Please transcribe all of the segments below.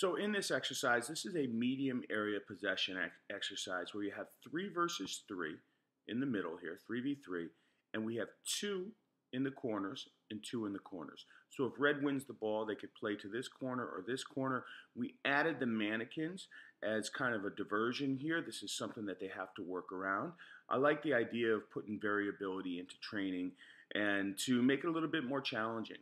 So in this exercise, this is a medium area possession exercise where you have three versus three in the middle here, 3v3, and we have two in the corners and two in the corners. So if red wins the ball, they could play to this corner or this corner. We added the mannequins as kind of a diversion here. This is something that they have to work around. I like the idea of putting variability into training and to make it a little bit more challenging.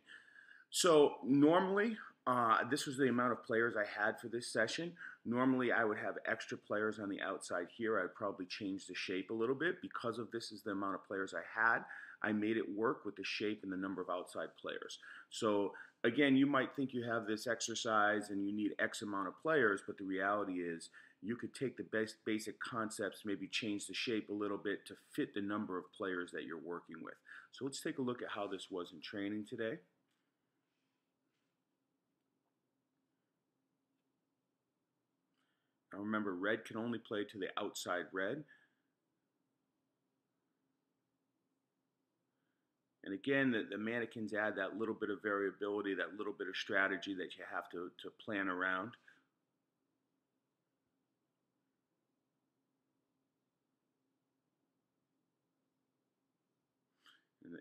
So normally, uh, this was the amount of players I had for this session. Normally, I would have extra players on the outside here. I'd probably change the shape a little bit. Because of this is the amount of players I had, I made it work with the shape and the number of outside players. So again, you might think you have this exercise and you need X amount of players, but the reality is you could take the best basic concepts, maybe change the shape a little bit to fit the number of players that you're working with. So let's take a look at how this was in training today. Remember, red can only play to the outside red. And again, the, the, mannequins add that little bit of variability, that little bit of strategy that you have to, to plan around.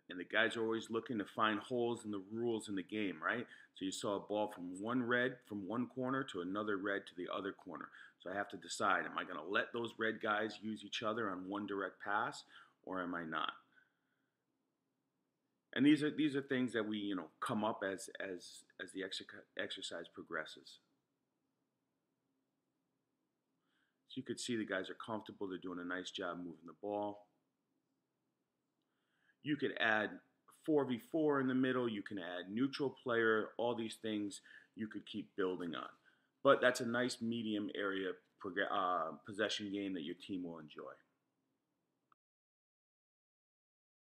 And the, guys are always looking to find holes in the rules in the game, right? So you saw a ball from one red from one corner to another red to the other corner. So I have to decide, am I going to let those red guys use each other on one direct pass or am I not? And these are these are things that we, you know, come up as as as the exercise progresses. So you could see the guys are comfortable, they're doing a nice job moving the ball. You could add 4v4 in the middle. You can add neutral player. All these things you could keep building on. But that's a nice medium area uh, possession game that your team will enjoy.